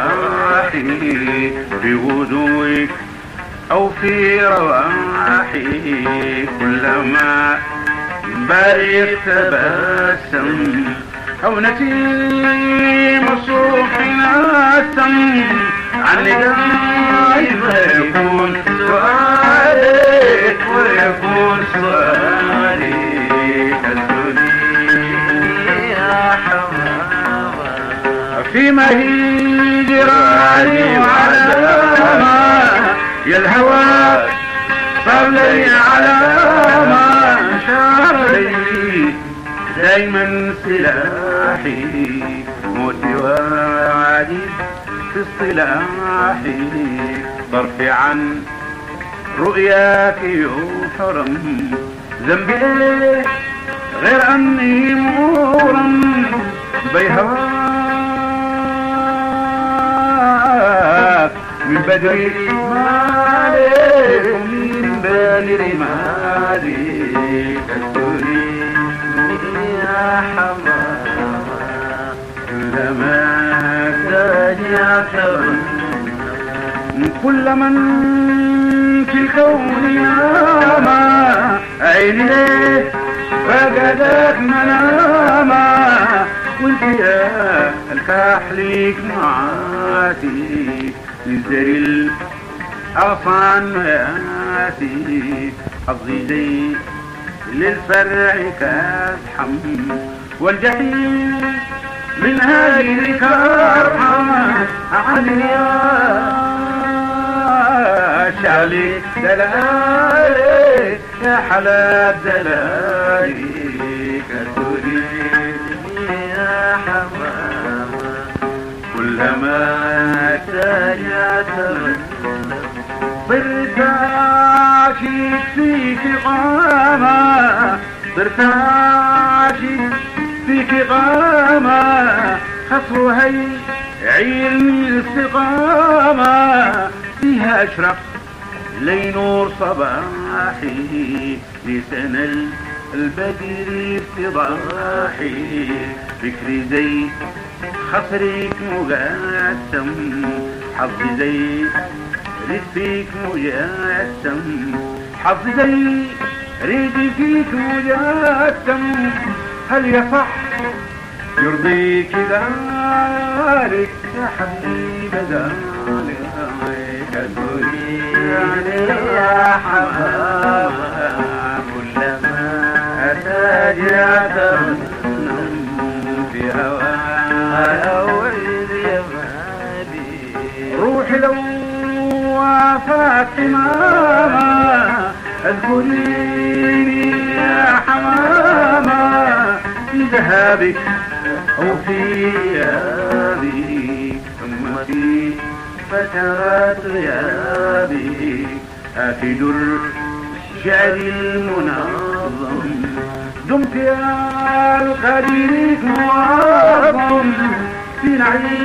في صباحي في غدوك أو في رواحي. كلما بارك تبسم أو نتيم صوفنا التم عن دائم يكون سؤالك ويكون سؤالي. كالدنيا يا حمامة في مهيج راني وعلامة يا الهوى صار لي علامة شار لي دايما سلاحي موتي وعدي في اصطلاحي طرفي عن رؤياك يحرم ذنبي غير أني مورم بيهواك من بدري مالك ومن بدري مالك الدنيا يا حمامة كلما تجعت كل من في الكون ياما عيني ليه مناما. وانت يا الكحليك معاتي نزري الأغصان مياتي حظي زي للفرع كاسحم والجحيم من هذه كارحم عني يا دلالي يا حلا دلالي. كلما صرت عاشق فيك قامة صرت عاشق فيك قامة خصو هي عين الاستقامة فيها أشرق لي نور صباحي. لسنة البدر افتضاحي. فكري زي خصريك مقسم حظي زي فيك مجسم حظي زي فيك مجسم هل يصح يرضيك ذلك؟ يا حبيب ذلك الدنيا يا حمامة روحي لو وافات حمامة اذكريني يا حمامة في ذهابك أو في غيابي ثم في فترات غيابي آكد الشعر المنظم. دمت يا القدير معظم في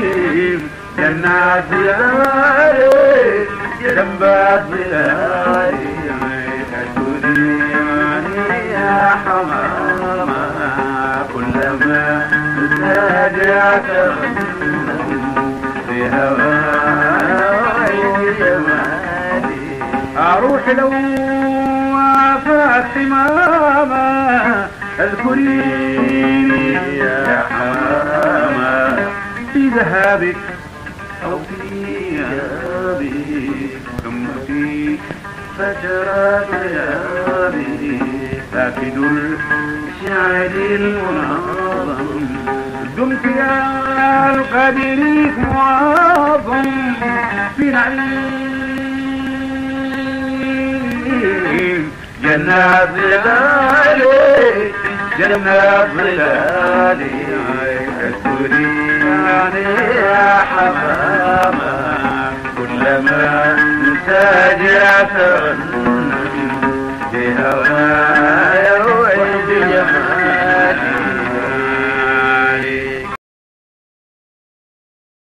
نعيم جنات ظلالي جنبات ظلالي الدنيا يا حمامة كلما تاجعت في هواي جمالي أروح لو وافات حمامة اذكريني في ذهابك أو في غيابي ثم في فترات غيابي فاقد الشعر المنظم دمت يا القدير معظم في نعيم جنات ظلالي جنات ظلالي تريني يا حمامة كلما انت بهواك